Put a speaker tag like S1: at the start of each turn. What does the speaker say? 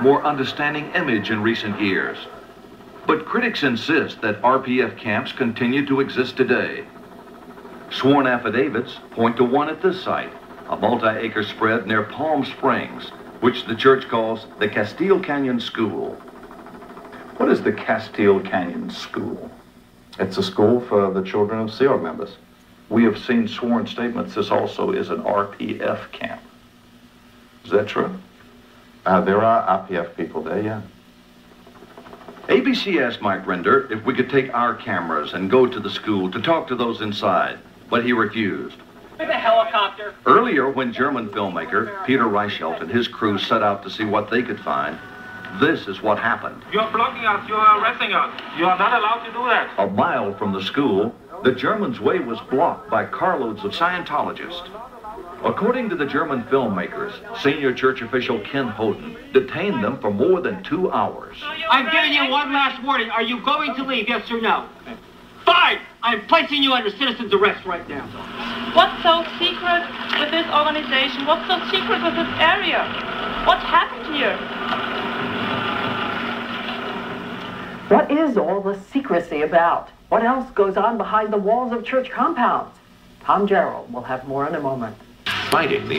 S1: more understanding image in recent years. But critics insist that RPF camps continue to exist today. Sworn affidavits point to one at this site, a multi-acre spread near Palm Springs, which the church calls the Castile Canyon School.
S2: What is the Castile Canyon School?
S3: It's a school for the children of Sea Org members.
S2: We have seen sworn statements this also is an RPF camp. Is that true?
S3: Uh, there are RPF people there, yeah.
S1: ABC asked Mike Rinder if we could take our cameras and go to the school to talk to those inside, but he refused.
S4: With a helicopter.
S1: Earlier, when German filmmaker Peter Reichelt and his crew set out to see what they could find, this is what happened.
S5: You're blocking us. You're arresting us. You are not allowed to do that.
S1: A mile from the school, the Germans' way was blocked by carloads of Scientologists. According to the German filmmakers, senior church official Ken Hoden detained them for more than two hours.
S4: I'm giving you one last warning. Are you going to leave, yes or no? Fine! I'm placing you under citizen's arrest right now.
S6: What's so secret with this organization? What's so secret with this area? What's happened here?
S7: What is all the secrecy about? What else goes on behind the walls of church compounds? Tom Jarriel will have more in a moment
S8: fighting the